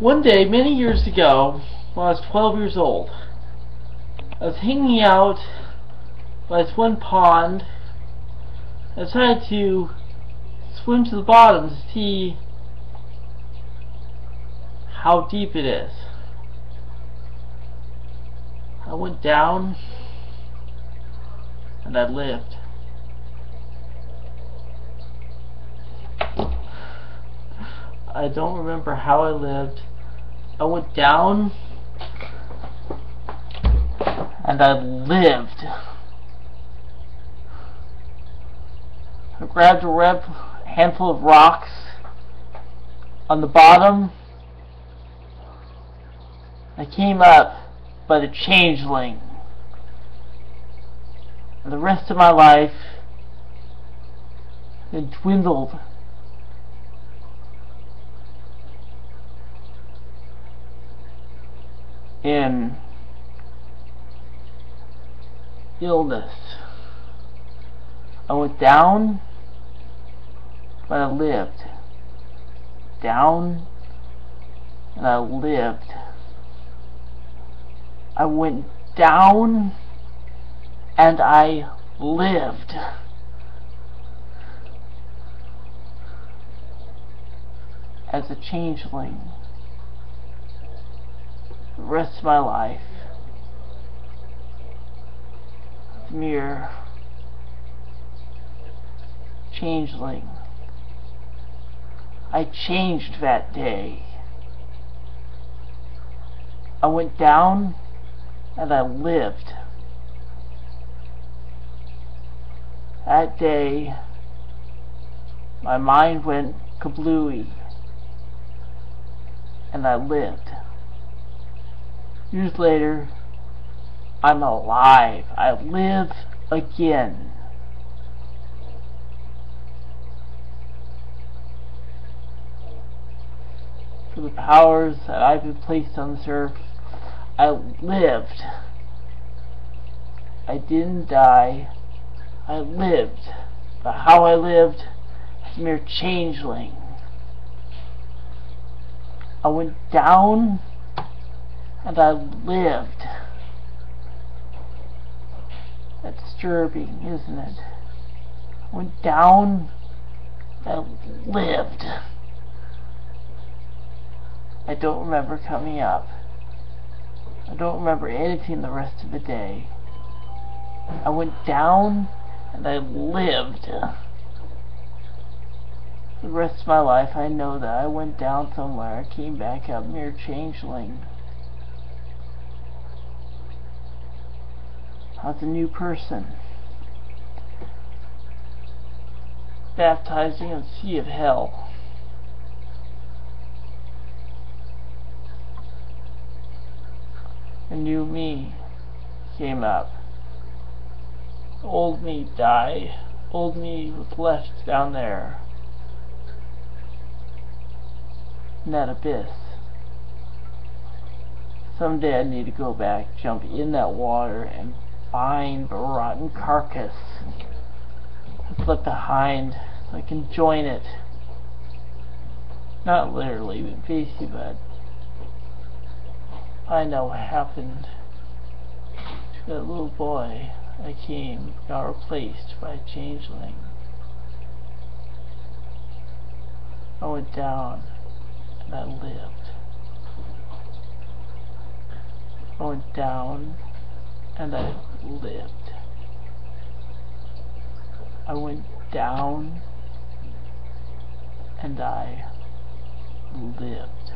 One day, many years ago, when I was 12 years old, I was hanging out by this one pond. I decided to swim to the bottom to see how deep it is. I went down and I lived. I don't remember how I lived. I went down and I lived. I grabbed a red handful of rocks on the bottom. I came up by the changeling. And the rest of my life it dwindled in illness. I went down, but I lived. Down, and I lived. I went down, and I lived. As a changeling the rest of my life. Mere changeling. I changed that day. I went down and I lived. That day, my mind went kablooey and I lived. Years later, I'm alive. I live again. For the powers that I've been placed on this earth, I lived. I didn't die. I lived. But how I lived is mere changeling. I went down and I lived. That's disturbing, isn't it? I went down, I lived. I don't remember coming up. I don't remember anything the rest of the day. I went down and I lived. The rest of my life I know that I went down somewhere, I came back up mere changeling. As a new person. Baptizing in the sea of hell. A new me came up. Old me died. Old me was left down there. In that abyss. Someday I need to go back, jump in that water, and fine rotten carcass that's left behind so I can join it. Not literally, but basically, but find out what happened to that little boy I came, got replaced by a changeling. I went down and I lived. I went down and I lived. I went down and I lived.